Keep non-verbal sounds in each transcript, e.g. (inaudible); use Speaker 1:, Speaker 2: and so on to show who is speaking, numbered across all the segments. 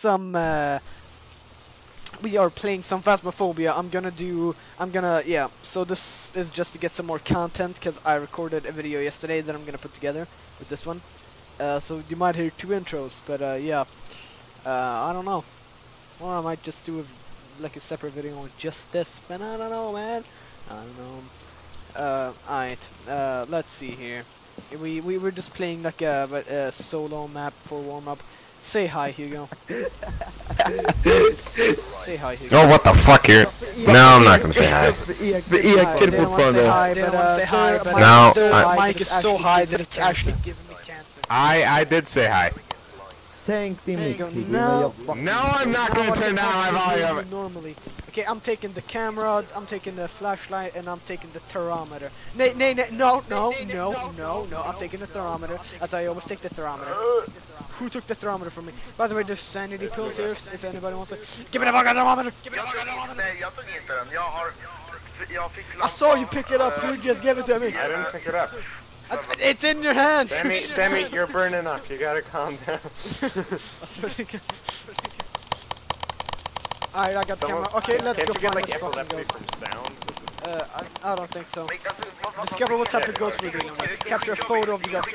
Speaker 1: some uh, we are playing some Phasmophobia. I'm gonna do I'm gonna yeah. So this is just to get some more content because I recorded a video yesterday that I'm gonna put together with this one. Uh, so you might hear two intros, but uh, yeah. Uh, I don't know. Or I might just do a, like a separate video on just this, but I don't know, man. I don't know. Uh, alright. Uh, let's see here. We we were just playing like a, a solo map for warm up. Say hi, Hugo. (laughs) say hi, Hugo.
Speaker 2: Oh, what the fuck here? No, I'm not gonna say hi. (laughs)
Speaker 3: Vi är
Speaker 1: Hi,
Speaker 3: kid
Speaker 1: they don't wanna say
Speaker 3: fortfarande.
Speaker 1: hi,
Speaker 4: They
Speaker 1: but,
Speaker 4: don't wanna
Speaker 1: uh,
Speaker 4: say hi,
Speaker 1: their
Speaker 4: but,
Speaker 1: mic-
Speaker 2: No,
Speaker 1: their
Speaker 2: I-
Speaker 1: mic is so high that it's actually giving me cancer.
Speaker 2: I I did say hi.
Speaker 3: Sänk din
Speaker 1: Hugo, no.
Speaker 3: innan jag fucking...
Speaker 2: No, I'm not gonna turn down my volume.
Speaker 1: Normally. Okay, I'm taking the camera, I'm taking the flashlight, and I'm taking the thermometer. Nay, nay, nay, no, no, no, no, no, I'm taking the thermometer, as I always take the thermometer. Who took the thermometer from me? By the way, there's sanity pills here, if anybody wants to. Give me the fucking thermometer! Give me the fucking thermometer!
Speaker 4: nej jag tog inte den. Jag har... Jag fick
Speaker 1: I saw you pick it up, dude, just give it to me!
Speaker 2: I didn't pick it up.
Speaker 1: It's in your hand!
Speaker 2: Sammy, (laughs) Sammy, you're burning up. You gotta calm down. (laughs) (laughs)
Speaker 1: Alright, I got the camera. Okay, let's go
Speaker 2: you get
Speaker 1: find
Speaker 2: like
Speaker 1: this fucking
Speaker 2: epilepsy
Speaker 1: ghost.
Speaker 2: from sound?
Speaker 1: Uh, I, I don't think so.
Speaker 4: Men alltså, vad- vad-
Speaker 1: Discover what type of ghost we're dealing with. Capture a photo of the ghost.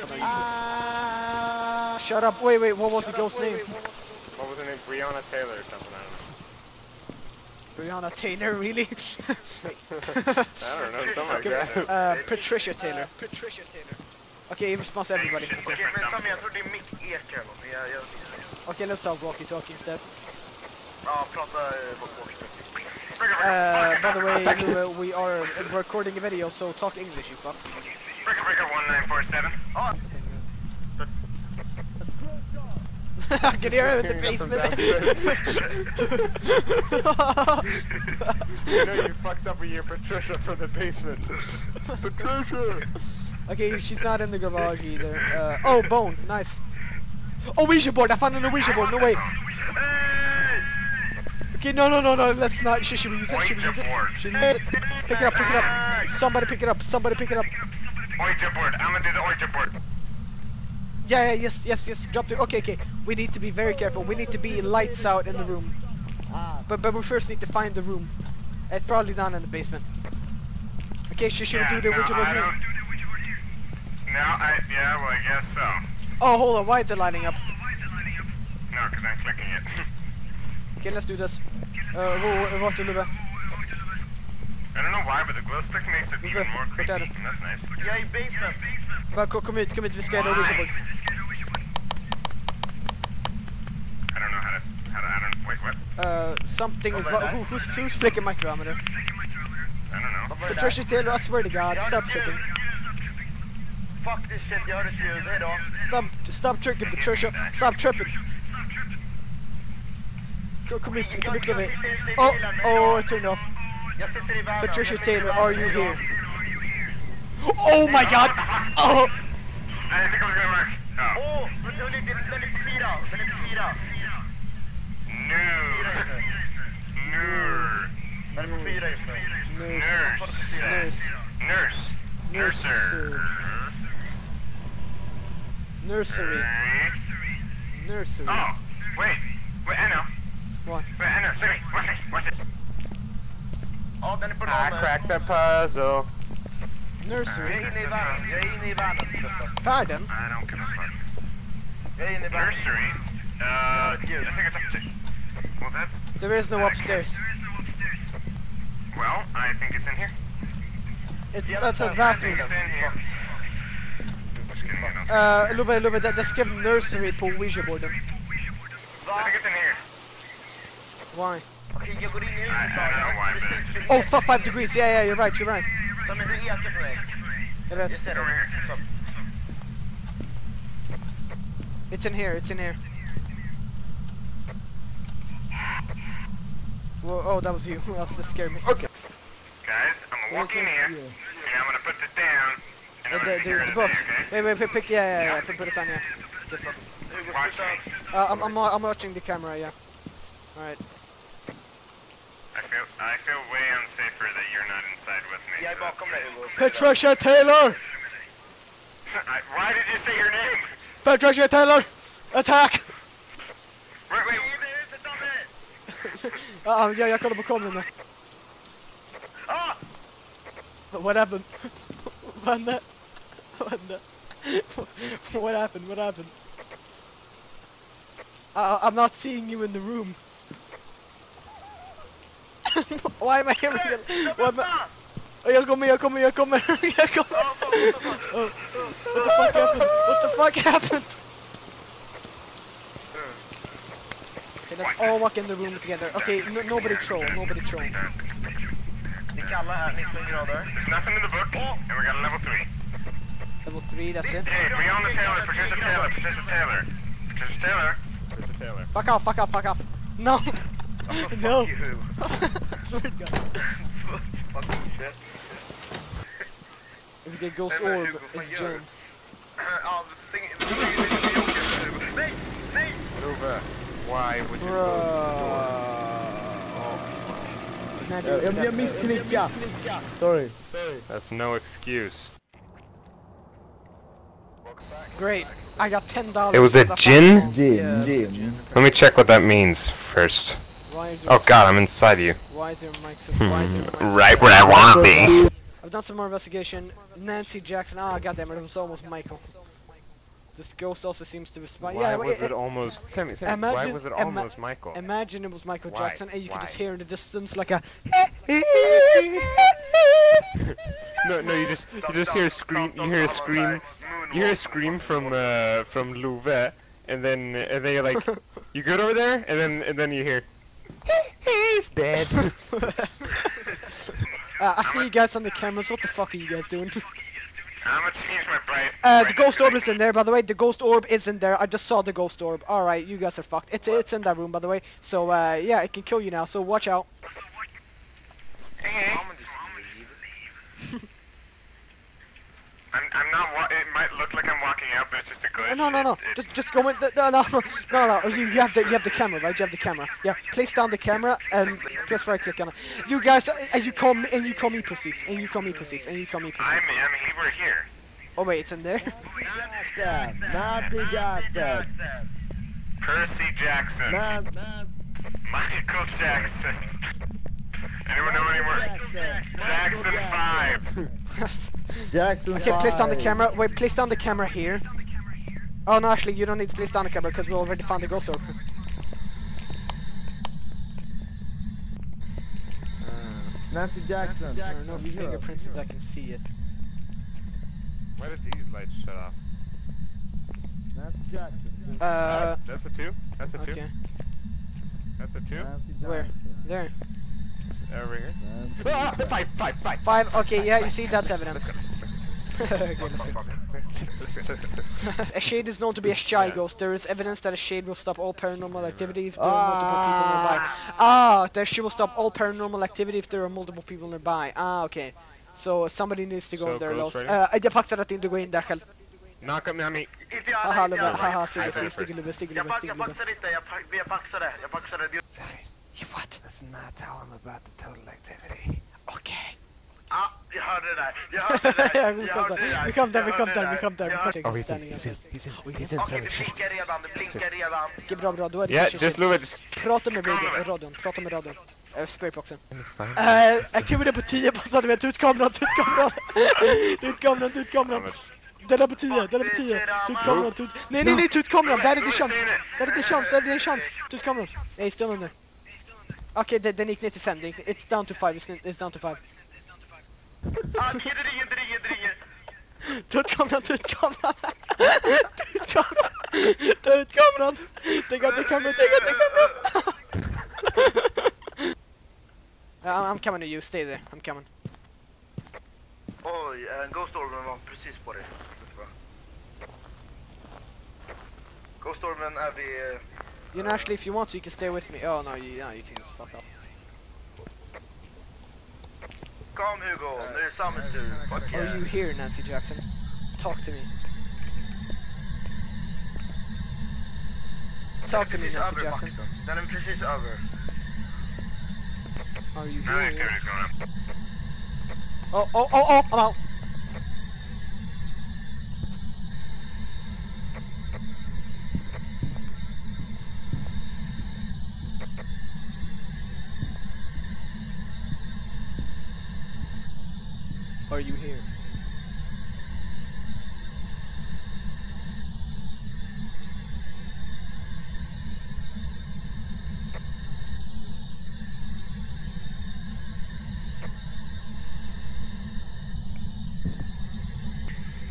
Speaker 1: Shut up. Wait, wait, what was the ghost's name?
Speaker 2: What was her name? Brianna Taylor or something? I don't know.
Speaker 1: Brianna Taylor, really? (laughs)
Speaker 2: I don't know. Something like that.
Speaker 1: uh, Patricia Taylor. Patricia Taylor. Okay, response everybody. Okay.
Speaker 4: Okej, men Sami jag tror det är mick ek eller något. Jag, jag,
Speaker 1: okay, let's talk walkie-talkie instead. Uh, by the way, Lou, uh, we are recording a video, so talk English, you fuck.
Speaker 4: Breaker, breaker, 1947. Ja, (laughs)
Speaker 1: I can hear him in the basement. (laughs)
Speaker 2: you know you fucked up with your Patricia from the basement. (laughs) Patricia!
Speaker 1: okay, she's not in the garage either. Uh, oh, bone, nice. Oh, Ouija board, I found an Ouija board, no way. Okay, no, no, no, no, let's not. Should, should we use it? Should we use it? Should we use it? Pick it up, pick it up. Somebody pick it up, somebody pick it up.
Speaker 4: Ouija board. I'm gonna do the Ouija board.
Speaker 1: Yeah, yeah, yes, yes, yes, drop the, okay, okay. We need to be very careful. We need to be lights out in the room. But, but we first need to find the room. It's probably down in the basement. Okay, should, should we do the Ouija board here?
Speaker 4: No, I, yeah, well, I guess so.
Speaker 1: Oh, hold on, why is it lighting up?
Speaker 4: No, because I'm clicking it. (laughs)
Speaker 1: Okay, let's do this. Uh, wha- wha- what, Lube?
Speaker 4: I don't know why, but the glow stick makes it even
Speaker 1: Okay,
Speaker 4: more creepy, and that's nice. Jag är i basement.
Speaker 1: Va, kom, kom hit, kom hit, vi ska göra Ouija.
Speaker 4: I don't know how to, how to, I don't, wait, what?
Speaker 1: Uh, something is, wha- who, who's, who's flicking my thermometer?
Speaker 4: I don't know.
Speaker 1: Patricia Taylor, I swear to God, stop tripping.
Speaker 4: Fuck this shit, jag hörde ljud, hejdå.
Speaker 1: Stop, stop tripping, Patricia. Stop tripping. Kom, kom hit, kom hit, Lube. Oh, oh, it turned off.
Speaker 4: Jag sitter i världen.
Speaker 1: Patricia Taylor, are you here? Oh my God! Oh!
Speaker 4: Nej, jag tycker det ska work. Ja. Åh, men den är, den är på fyra, den är på fyra. Nu. Nu. Den är på fyra just nu.
Speaker 1: Nurse. Nurse.
Speaker 4: Nurse.
Speaker 1: Nursery. Nursery. Nursery.
Speaker 4: Oh, wait. Wait, I know.
Speaker 1: What?
Speaker 4: Wait, I know. Sorry. Watch it. Watch it. Ja, den är på
Speaker 2: I
Speaker 4: noll.
Speaker 2: cracked the puzzle.
Speaker 1: Nursery.
Speaker 4: är inne i världen. Jag är inne i världen. Gustav.
Speaker 1: Färden?
Speaker 4: I don't give a fuck. Jag är inne. Nursery? Uh, I think it's upstairs. Well, that's...
Speaker 1: There is no upstairs.
Speaker 4: Well, I think it's in here.
Speaker 1: It's,
Speaker 4: Yeah,
Speaker 1: that's a
Speaker 4: I think
Speaker 1: bathroom.
Speaker 4: it's in here. Just kidding, you know.
Speaker 1: Uh, Lube, Lube, det, det skrev nursery på Ouija-boarden.
Speaker 4: I think it's in here.
Speaker 1: Why?
Speaker 4: Okej, jag går in i huset. I, I don't know why, but.
Speaker 1: Oh, fuck, five degrees. Yeah, yeah, you're right, you're right.
Speaker 4: De är hur ekar för mig.
Speaker 1: Jag vet.
Speaker 4: Just det, over here. Så.
Speaker 1: It's in here, it's in here. Whoa, oh, that was you. (laughs) That scared me.
Speaker 2: Okay.
Speaker 4: Guys, I'm gonna walk in here, and I'm gonna put this down, and
Speaker 1: Uh,
Speaker 4: I'm
Speaker 1: the,
Speaker 4: gonna
Speaker 1: the,
Speaker 4: secure
Speaker 1: the
Speaker 4: it
Speaker 1: book.
Speaker 4: there, okay?
Speaker 1: Wait, wait, pick, pick, yeah, yeah, yeah, put, put it down, yeah.
Speaker 4: Watch.
Speaker 1: Uh, I'm, I'm, I'm watching the camera, yeah. Alright.
Speaker 4: I feel, I feel way unsafer that you're not inside with me. Jag är bakom dig, Hugo.
Speaker 1: Patricia Taylor! (laughs)
Speaker 4: Why did you say your name?
Speaker 1: Patricia Taylor! Attack!
Speaker 4: Wait, wait, det är ute, Tommy!
Speaker 1: Ja, ja, jag kollar på kameran nu.
Speaker 4: Ah!
Speaker 1: What happened? Vad hände? Vad hände? What happened? What happened? I, I'm not seeing you in the room. (laughs) Why am I here again? Why am I... Oh, jag kommer, jag kommer, jag kommer, jag kommer! Oh, what the fuck happened? What the fuck happened? Okay, let's all walk in the room together. Okay, no, nobody troll, nobody troll.
Speaker 4: Det är kalla här, 19 grader. Nothing in the book, and we got a level 3.
Speaker 1: Level 3, that's it.
Speaker 4: Hey, Breonna Taylor, Patricia Taylor, Patricia Taylor. Patricia Taylor.
Speaker 2: Mr. Taylor.
Speaker 1: Fuck off, fuck off, fuck off. No! No!
Speaker 4: Fuck you.
Speaker 1: Swear to God.
Speaker 4: Fucking shit.
Speaker 1: If you get Ghost
Speaker 4: Nej, men
Speaker 1: Orb,
Speaker 4: Hugo, vad
Speaker 1: it's
Speaker 4: gör
Speaker 1: Jane.
Speaker 4: Ja, stäng in. stäng in lite joker. Nej, nej!
Speaker 2: Love, why would you
Speaker 1: Bruh.
Speaker 2: Oh,
Speaker 1: Nej,
Speaker 3: Jag, jag, jag missklickade. Sorry.
Speaker 2: That's no excuse.
Speaker 1: Great. I got ten dollars.
Speaker 5: It was a jinn?
Speaker 3: Jim, Jim.
Speaker 5: Let me check what that means first.
Speaker 1: Why
Speaker 5: Oh god, I'm inside you.
Speaker 1: why is your mic so? Why is your mic
Speaker 5: Hmm, right where I wanna be.
Speaker 1: I've done some more investigation. Nancy Jackson. Ah, goddamn it! It was almost Michael. This ghost also seems to be spy.
Speaker 2: Why
Speaker 1: yeah,
Speaker 2: was it almost... Sammy, Sammy, why
Speaker 1: imagine-
Speaker 2: was it almost Michael?
Speaker 1: Imagine it was Michael
Speaker 2: Why?
Speaker 1: Jackson, and you could just hear in the distance like a. (laughs)
Speaker 2: No, no, you just you just hear a scream. You hear a scream. You hear a scream from uh from Louve, and then and then you're like, (laughs) you good over there? And then and then you hear, he's dead. (laughs) (laughs)
Speaker 1: Uh, I see you guys on the cameras. What the fuck are you guys doing?
Speaker 4: I'm gonna change my bright.
Speaker 1: Uh, the ghost orb is in there, by the way. The ghost orb is in there. I just saw the ghost orb. All right, you guys are fucked. It's it's in that room, by the way. So uh, yeah, it can kill you now. So watch out.
Speaker 4: Hey, I'm, I'm not wa- it might look like I'm walking out, but it's just a glitch.
Speaker 1: No, no, no.
Speaker 4: It- it-
Speaker 1: Just just go in. No, no, (laughs) no, no, no. You, you have the you have the camera, right? You have the camera. Yeah. Place down the camera and press right click on it. You guys, uh, and you call me and you call me pussies and you call me pussies and you call me pussies.
Speaker 4: I'm,
Speaker 1: pussies.
Speaker 4: I mean, we're here.
Speaker 1: Oh wait, it's in there.
Speaker 3: Jackson. Nazi Jackson.
Speaker 4: Percy Jackson.
Speaker 3: Nazi
Speaker 4: Michael Jackson. (laughs) Anyone know anymore? Jackson 5. (laughs)
Speaker 3: Jackson Five.
Speaker 1: Okay, place down the camera. Wait, place down the camera here. Oh no, actually, you don't need to place down the camera because we already found the ghost orb.
Speaker 3: Nancy Jackson.
Speaker 1: There are no fingerprints as I can see it.
Speaker 2: Why did these lights shut off?
Speaker 3: Nancy Jackson.
Speaker 1: Uh,
Speaker 2: That's a two. That's a two.
Speaker 1: okay.
Speaker 2: That's a two.
Speaker 1: Where? There.
Speaker 2: Over here.
Speaker 3: Nancy
Speaker 2: Ah, five, five, five.
Speaker 1: Five. Okay, yeah, you see, that's evidence. A shade is known to be a shy ghost. There is evidence that a shade will stop all paranormal activity if there are multiple people nearby. Ah, that she will stop all paranormal activity if there are multiple people nearby. Ah, okay. So somebody needs to go
Speaker 2: So
Speaker 1: in there
Speaker 2: ghost
Speaker 1: lost.
Speaker 2: writing?
Speaker 1: Uh, jag paxar att inte gå in där.
Speaker 2: Knock up Nami.
Speaker 4: Inte jag,
Speaker 1: Haha,
Speaker 4: inte
Speaker 1: Lubbe,
Speaker 4: jag.
Speaker 1: haha,
Speaker 2: Nej,
Speaker 1: Sigge,
Speaker 2: nej,
Speaker 1: Sigge,
Speaker 2: nej.
Speaker 1: Sigge, Lubbe, Sigge,
Speaker 4: Jag,
Speaker 1: Lubbe,
Speaker 4: pax,
Speaker 1: Sigge,
Speaker 4: jag
Speaker 1: Lubbe.
Speaker 4: paxar inte, jag, pax, jag paxade, jag paxade.
Speaker 1: Yeah, what?
Speaker 2: Let's not tell him about the total activity.
Speaker 1: Okay.
Speaker 4: Ja, jag hörde det där. Jag hörde det där.
Speaker 1: Ja,
Speaker 4: Jag hörde det
Speaker 1: där, vi (laughs) kom där, vi där, vi där.
Speaker 2: Oh, he's in,
Speaker 1: Standing
Speaker 2: he's
Speaker 1: up.
Speaker 2: in, he's in, he's in,
Speaker 4: Okej, det blinkar redan, det blinkar redan.
Speaker 1: Okej, bra, bra, då är det
Speaker 2: Yeah, just move it.
Speaker 1: Prata med radion, radion, prata med radion. Uh, sprayboxen. Uh, activity på 10 på så du vet, ut kameran, ut kameran! (laughs) ut kameran, ut kameran! Den är på 10, den är på 10! Tut kameran, tut... Nej, nej, nej, tut kameran! Där är det chans! Där är det chans, där är det chans! Tut kameran! Nej, still under. Okej, den, den gick ner till 5, den gick, it's down to 5, it's, it's down to 5.
Speaker 4: Det ringer, det ringer, det
Speaker 1: kameran, kameran! kameran! Kameran! Take out the camera, take out the camera! I'm, I'm coming to you, stay there, I'm coming.
Speaker 4: Oj, en Ghost Orben var precis på dig. Ghost Orben är vid...
Speaker 1: You know, actually, if you want to, you can stay with me. Oh no, you, no, you can just fuck off.
Speaker 4: Kom Hugo, är det Sammys tur. Fuck
Speaker 1: Are you here, Nancy Jackson? Talk to me. Talk to me, Nancy Jackson.
Speaker 4: Den är precis över.
Speaker 1: Are you here?
Speaker 4: activity's going up.
Speaker 1: Oh, oh, oh, oh, I'm out. are you here?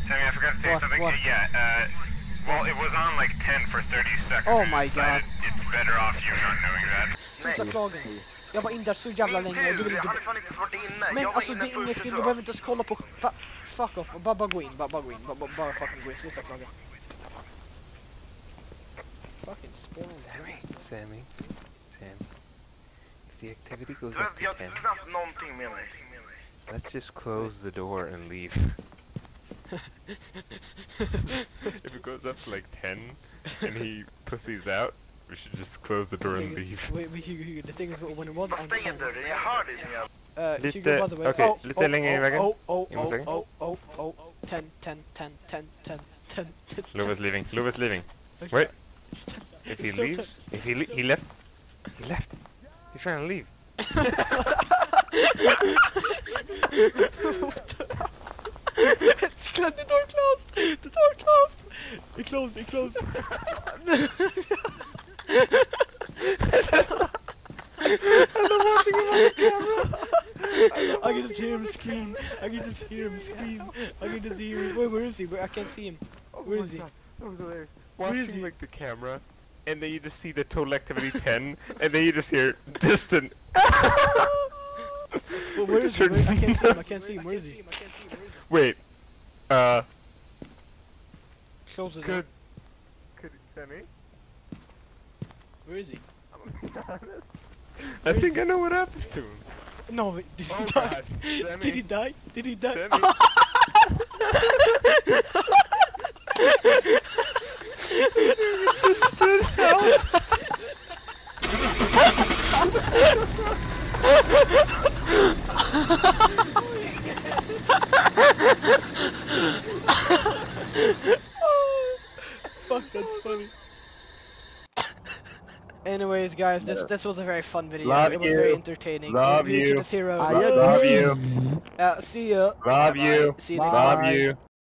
Speaker 4: Sammy, I forgot to say
Speaker 1: What,
Speaker 4: something.
Speaker 1: what?
Speaker 4: Yeah, uh, well, it was on like 10 for 30 seconds.
Speaker 1: Oh
Speaker 4: We
Speaker 1: my
Speaker 4: decided
Speaker 1: God.
Speaker 4: It's better off you not knowing that.
Speaker 1: Sluta klaga. Jag var in där så jävla länge och du vill inte...
Speaker 4: hade fan inte varit inne.
Speaker 1: Men alltså det är inget fel, du behöver inte ens kolla på... Fa fuck off, bara, bara gå in, bara, bara gå in, bara, bara, bara fucking gå in, sluta klaga. Fucking spawn.
Speaker 2: Sammy, Sammy, Sam. If the activity goes
Speaker 4: Du,
Speaker 2: up to
Speaker 4: jag
Speaker 2: 10,
Speaker 4: har knappt någonting med mig.
Speaker 2: let's just close the door and leave. If it goes up to like 10 and he pussies out, we should just close the door and leave.
Speaker 1: Wait, wait, Hugo, Hugo, the thing is when it was on
Speaker 4: Stäng
Speaker 1: 10...
Speaker 4: dörren, jag hör dig din jävla...
Speaker 1: Uh, Hugo, by the way.
Speaker 2: okej,
Speaker 1: oh,
Speaker 2: lite
Speaker 1: oh,
Speaker 2: längre i
Speaker 1: oh,
Speaker 2: vägen.
Speaker 1: Oh, oh,
Speaker 2: In mot
Speaker 1: oh,
Speaker 2: vägen.
Speaker 1: oh, oh, oh, oh, 10, 10, 10, 10, 10, 10, 10, 10.
Speaker 2: Luva's leaving. Luva's leaving. Wait. (laughs) If he leaves, if he le he left, he left. He's trying to leave. (laughs) (laughs)
Speaker 1: it's closed, the door closed! The door closed! It closed, it closed. I can just hear him scream. I can just hear him scream. I can just hear him. Wait, where is he? Where, I can't see him. Where is he? Where
Speaker 2: Watching
Speaker 1: is he?
Speaker 2: like the camera, and then you just see the total activity (laughs) 10, and then you just hear distant.
Speaker 1: Well, where is he? Where, I can't see him. I can't (laughs) see him. Where is he?
Speaker 2: Wait. Uh.
Speaker 1: Close the door.
Speaker 2: Could. Could Sammy?
Speaker 1: Where is he?
Speaker 2: I think I know what happened to him.
Speaker 1: No, did he
Speaker 2: Oh
Speaker 1: die?
Speaker 2: God, (laughs)
Speaker 1: Did he die? Did he die?
Speaker 2: Sammy. Distant (laughs) (laughs) help.
Speaker 1: Fuck, that's funny. Anyways, guys, this this was a very fun video.
Speaker 3: Love
Speaker 1: it was very entertaining.
Speaker 3: Love
Speaker 1: We- we
Speaker 3: you.
Speaker 1: to Zero.
Speaker 3: Love you.
Speaker 1: Uh, see ya.
Speaker 3: Love
Speaker 1: Bye-bye.
Speaker 3: you.
Speaker 1: See you next
Speaker 3: Love
Speaker 1: time.
Speaker 3: you.